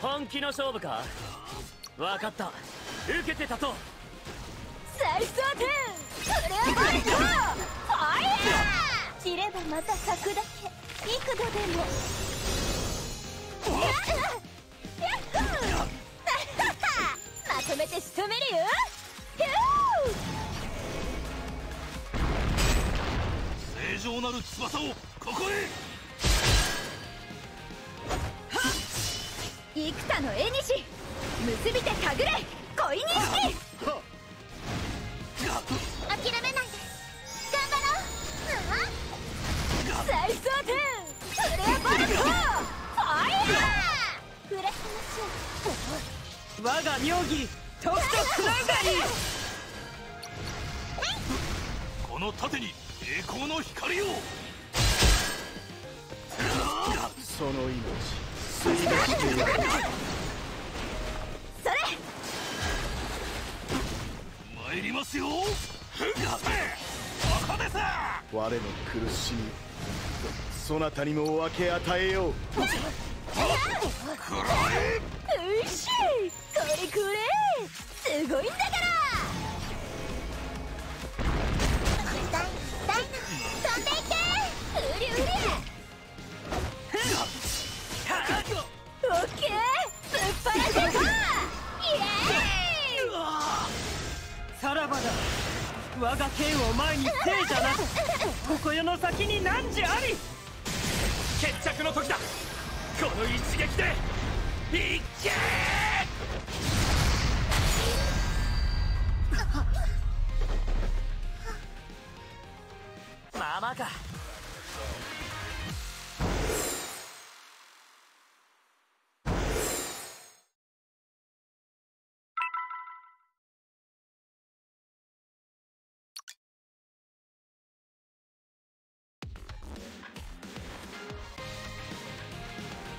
本気の勝負か？分かった。受けてたと再装填フレアボルトファイヤー散ればまた咲くだけ。幾度でも。まとめて仕留めるよ。正常なる翼をここへ幾多の絵にし結びてかぐれ恋にし諦めないで。頑張ろう。再装填フレアボルトファイヤー。触らせましょう我が妙義時とつながり。この盾に栄光の光をその命。吸い出ますよ。我の苦しみそなたにも分け与えよう。くらえ我が剣を前に聖じゃなここ世の先に何時あり？決着の時だ。この一撃でいけー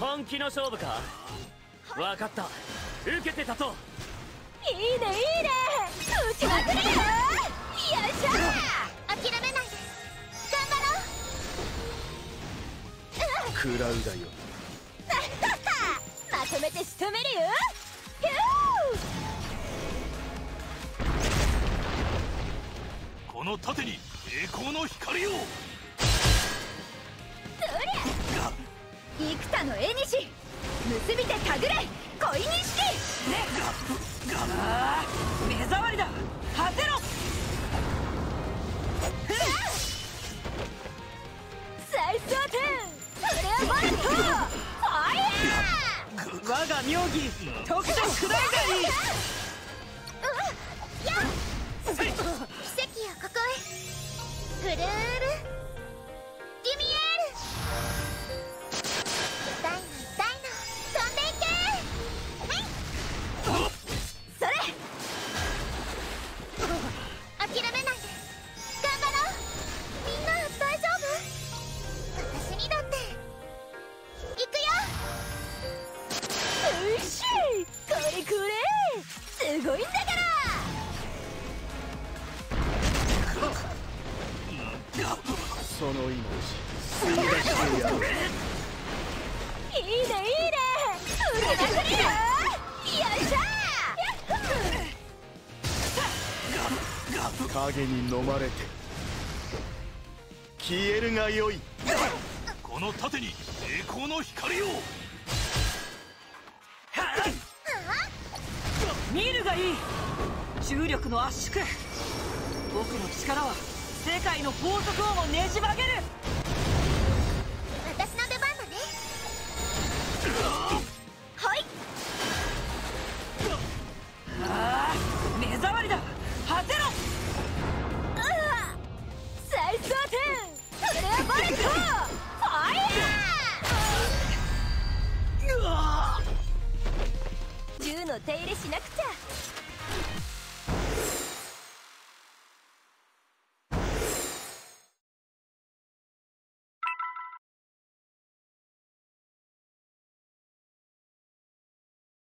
本気の勝負か？分かった。受けてたといいねいいね。打ちまくれよ。よいしょ。諦めない。で頑張ろう。食らうだよまとめて仕留めるよ。この盾に栄光の光を幾多の絵にし結びてかぐれ恋にしああ目障りだ果てろ再装填フレアボルトファイヤー我が妙義時とくらがりうわやっ奇跡よここへぐるーるその命吸い出してやるいいねいいね。売りまくりよよいしょ影に飲まれて消えるがよいこの盾に栄光の光を見るがいい重力の圧縮僕の力は世界の法則をもねじ曲げる。